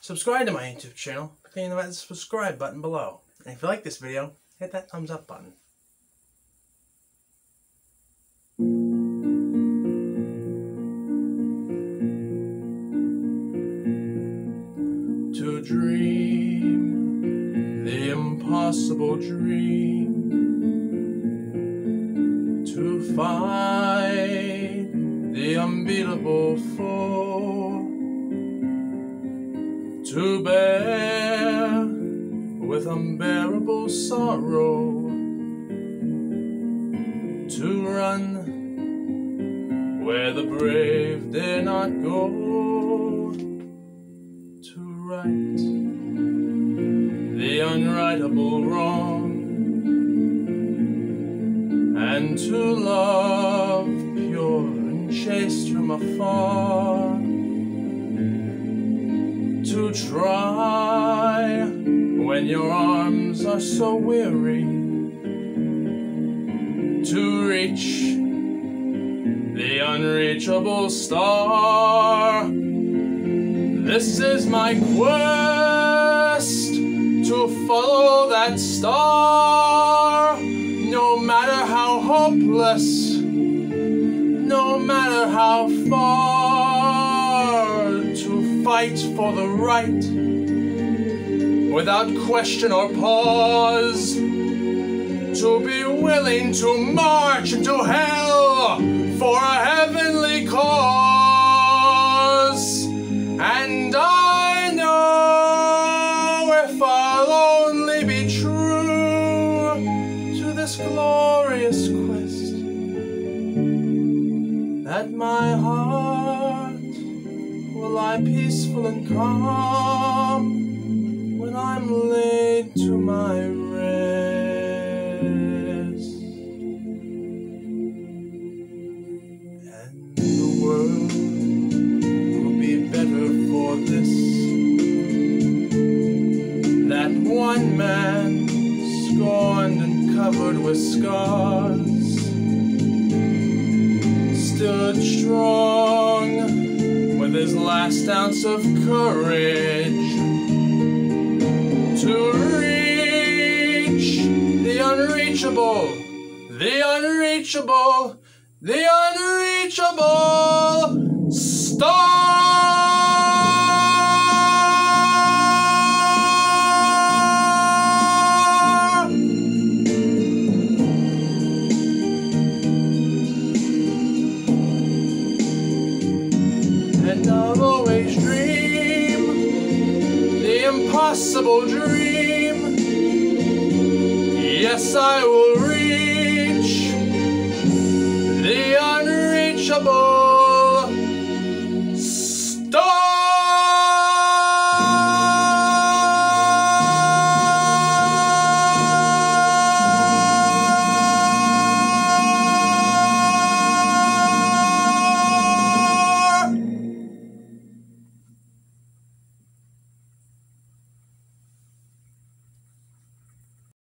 Subscribe to my YouTube channel by clicking that subscribe button below. And if you like this video, hit that thumbs up button. To dream the impossible dream. To fight the unbeatable foe. To bear with unbearable sorrow. To run where the brave dare not go. To right the unrightable wrong. And to love pure and chaste from afar. To try when your arms are so weary. To reach the unreachable star. This is my quest to follow that star. No matter how hopeless, no matter how far, fight for the right without question or pause. To be willing to march into hell for a heavenly cause. And I know if I'll only be true to this glorious quest, that my heart lie peaceful and calm when I'm laid to my rest. And the world will be better for this. That one man, scorned and covered with scars, stood strong last ounce of courage to reach the unreachable, the unreachable, the unreachable star. Impossible dream. Yes, I will